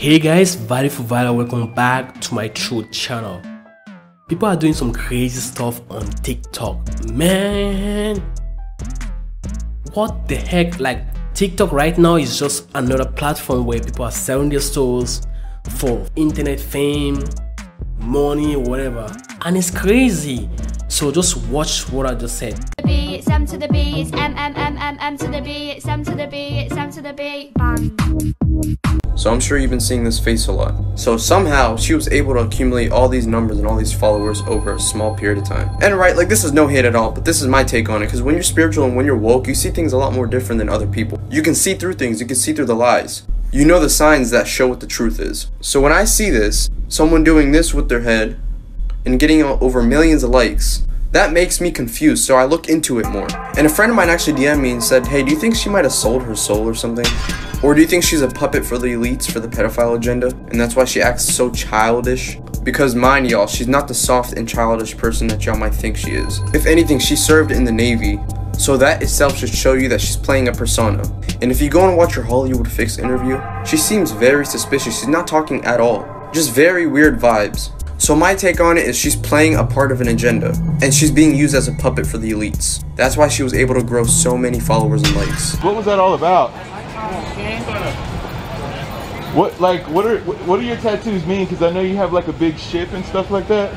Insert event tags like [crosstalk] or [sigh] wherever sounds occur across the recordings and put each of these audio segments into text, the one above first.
Hey guys, Value for welcome back to my true channel. People are doing some crazy stuff on TikTok. Man, what the heck? Like, TikTok right now is just another platform where people are selling their souls for internet fame, money, whatever. And it's crazy. So just watch what I just said. To the it's M M M M M to the it's M to the it's M to the B, bang. So I'm sure you've been seeing this face a lot. So somehow she was able to accumulate all these numbers and all these followers over a small period of time. And right, like this is no hate at all, but this is my take on it because when you're spiritual and when you're woke, you see things a lot more different than other people. You can see through things, you can see through the lies. You know the signs that show what the truth is. So when I see this, someone doing this with their head and getting over millions of likes, that makes me confused, so I look into it more. And a friend of mine actually DM'd me and said, hey, do you think she might have sold her soul or something? Or do you think she's a puppet for the elites for the pedophile agenda? And that's why she acts so childish? Because mind y'all, she's not the soft and childish person that y'all might think she is. If anything, she served in the Navy, so that itself should show you that she's playing a persona. And if you go and watch her Hollywood Fix interview, she seems very suspicious. She's not talking at all. Just very weird vibes. So my take on it is she's playing a part of an agenda, and she's being used as a puppet for the elites. That's why she was able to grow so many followers and likes. What was that all about? What like what are what do your tattoos mean? Because I know you have like a big ship and stuff like that.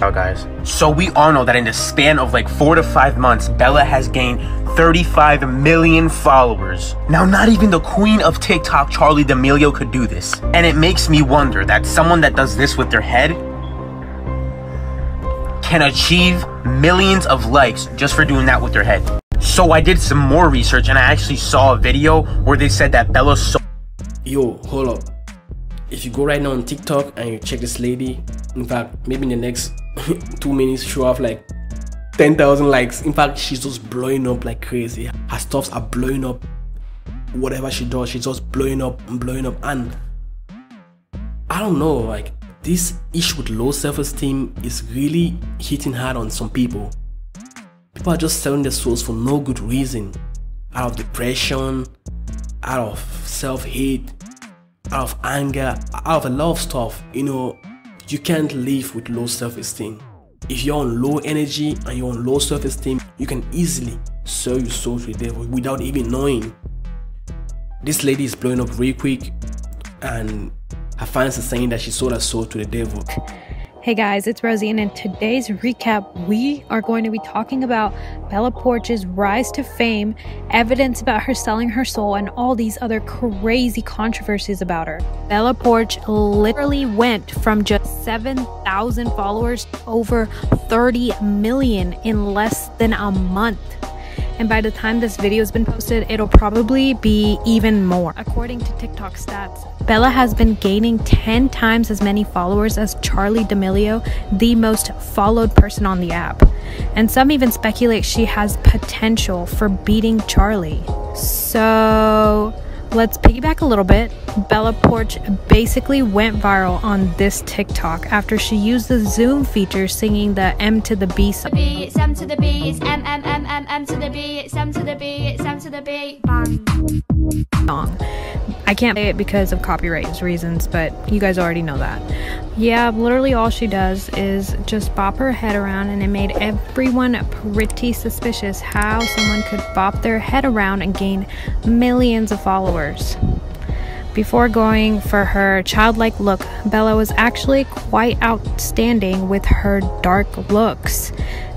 Now, guys. So we all know that in the span of like four to five months, Bella has gained 35 million followers. Now, not even the queen of TikTok, Charlie D'Amelio, could do this. And it makes me wonder that someone that does this with their head can achieve millions of likes just for doing that with their head. So I did some more research and I actually saw a video where they said that Bella Yo, hold up. If you go right now on TikTok and you check this lady, in fact, maybe in the next [laughs] two minutes, she'll have like 10,000 likes. In fact, she's just blowing up like crazy. Her stuffs are blowing up. Whatever she does, she's just blowing up and blowing up. And I don't know, like this issue with low self-esteem is really hitting hard on some people. People are just selling their souls for no good reason. Out of depression, out of self-hate, out of anger, out of a lot of stuff. You know, you can't live with low self-esteem. If you're on low energy and you're on low self-esteem, you can easily sell your soul to the devil without even knowing. This lady is blowing up real quick and her fans are saying that she sold her soul to the devil. Hey guys, it's Rosie, and in today's recap, we are going to be talking about Bella Poarch's rise to fame, evidence about her selling her soul, and all these other crazy controversies about her. Bella Poarch literally went from just 7,000 followers to over 30 million in less than a month and by the time this video has been posted, it'll probably be even more. According to TikTok stats, Bella has been gaining 10 times as many followers as Charlie D'Amelio, the most followed person on the app. And some even speculate she has potential for beating Charlie. So let's piggyback a little bit. Bella Poarch basically went viral on this TikTok after she used the Zoom feature singing the M to the B song. It's M to the B, it's M M M M M to the B, it's M to the B, it's M to the B, bang. I can't say it because of copyright reasons, but you guys already know that. Yeah, literally all she does is just bop her head around, and it made everyone pretty suspicious how someone could bop their head around and gain millions of followers. Before going for her childlike look, Bella was actually quite outstanding with her dark looks.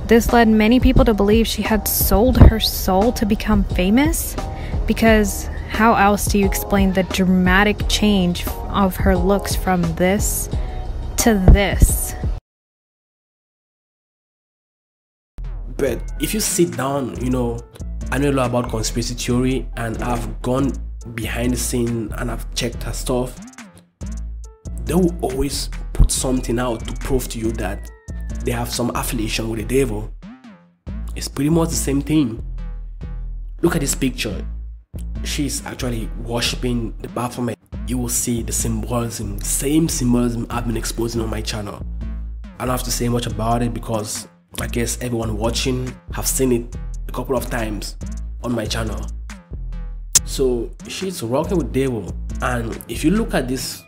This led many people to believe she had sold her soul to become famous because how else do you explain the dramatic change of her looks from this to this? But if you sit down, you know, I know a lot about conspiracy theory and I've gone behind the scene and I've checked her stuff. They will always put something out to prove to you that they have some affiliation with the devil. It's pretty much the same thing. Look at this picture. She's actually worshipping the Baphomet. You will see the symbolism, same symbolism I've been exposing on my channel. I don't have to say much about it because I guess everyone watching have seen it a couple of times on my channel. So she's rocking with devil And if you look at this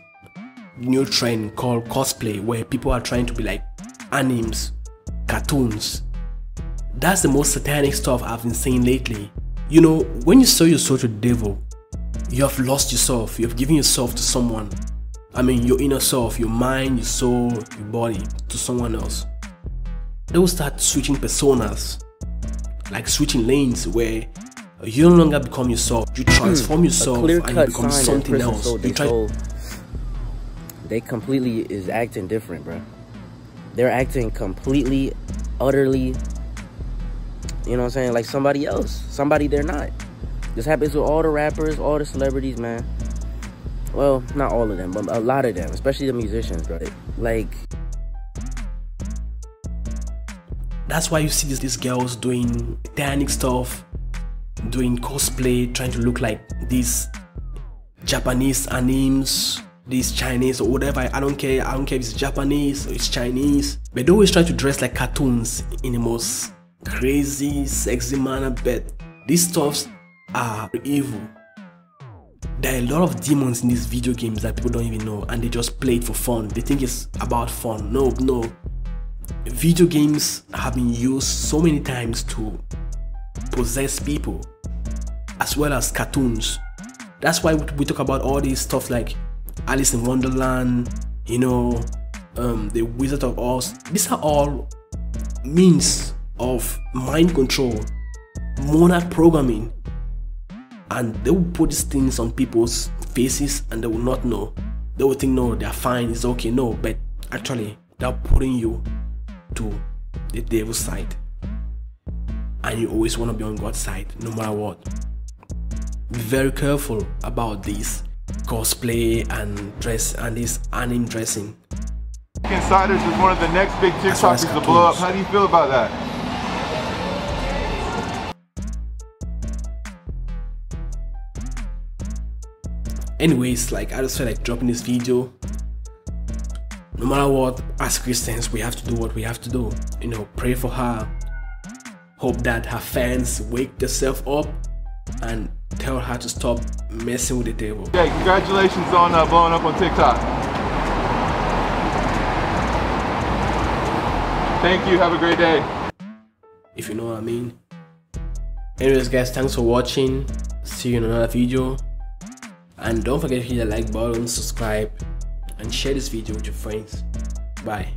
new trend called cosplay, where people are trying to be like animes, cartoons, that's the most satanic stuff I've been seeing lately. You know, when you sell your soul to the devil, you have lost yourself, you have given yourself to someone. I mean, your inner self, your mind, your soul, your body to someone else. They will start switching personas, like switching lanes where you no longer become yourself, you hmm. transform yourself and you become something else. You try they completely is acting different, bro. They're acting completely, utterly, you know what I'm saying, like somebody else, somebody they're not. This happens with all the rappers, all the celebrities, man. Well, not all of them, but a lot of them, especially the musicians, bro. Like, That's why you see these, these girls doing satanic stuff, doing cosplay, trying to look like these Japanese animes, these Chinese or whatever. I don't care. I don't care if it's Japanese or it's Chinese. But they always try to dress like cartoons in the most crazy, sexy manner. But these stuffs are evil. There are a lot of demons in these video games that people don't even know and they just play it for fun. They think it's about fun. No, no video games have been used so many times to possess people as well as cartoons that's why we talk about all these stuff like alice in wonderland you know um, the wizard of oz these are all means of mind control monarch programming and they will put these things on people's faces and they will not know. They will think no they're fine it's okay. No but actually they're putting you to the devil's side. And you always want to be on god's side no matter what. Be very careful about this cosplay and dress and this anime dressing. Insiders is one of the next big TikTokers to blow up. How do you feel about that? Anyways like i just feel like dropping this video. No matter what as christians we have to do what we have to do. You know pray for her. Hope that her fans wake themselves up and tell her to stop messing with the devil. Hey, congratulations on uh, blowing up on TikTok. Thank you. Have a great day. if you know what i mean. Anyways guys thanks for watching. See you in another video and don't forget to hit the like button subscribe and share this video with your friends. Bye